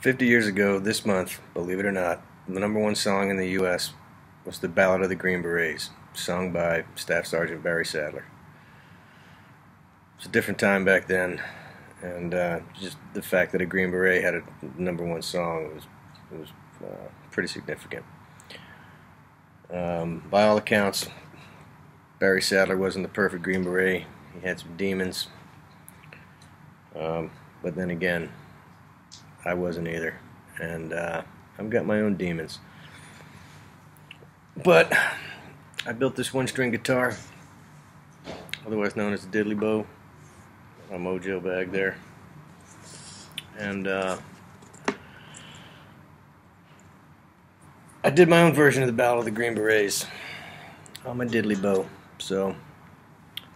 50 years ago this month, believe it or not, the number one song in the U.S. was the Ballad of the Green Berets, sung by Staff Sergeant Barry Sadler. It's a different time back then, and uh, just the fact that a Green Beret had a number one song was was uh, pretty significant. Um, by all accounts, Barry Sadler wasn't the perfect Green Beret. He had some demons, um, but then again, I wasn't either. And uh, I've got my own demons. But I built this one string guitar, otherwise known as a diddley bow, a mojo bag there. And uh, I did my own version of the Battle of the Green Berets on my diddley bow. So,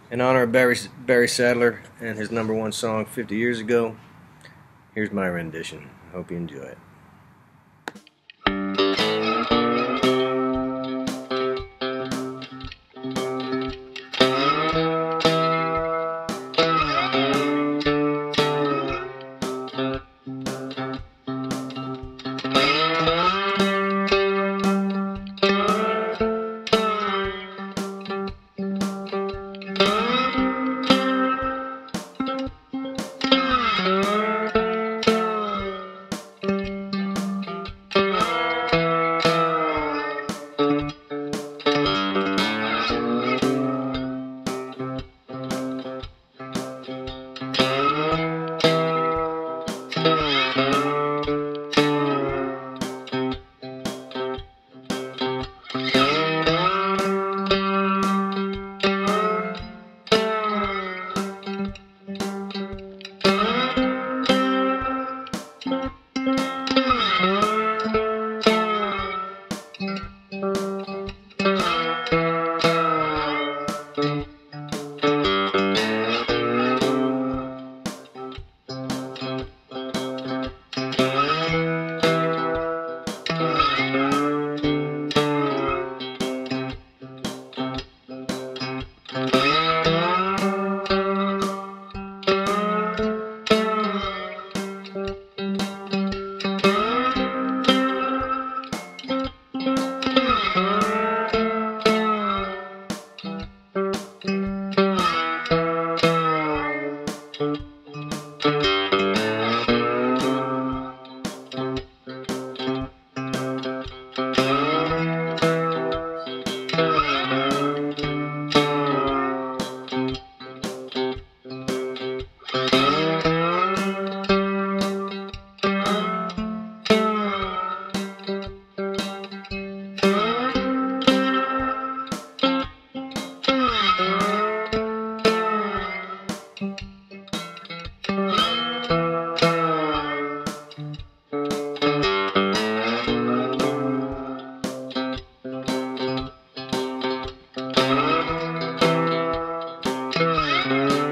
in honor of Barry, Barry Sadler and his number one song 50 years ago, Here's my rendition. Hope you enjoy it. Música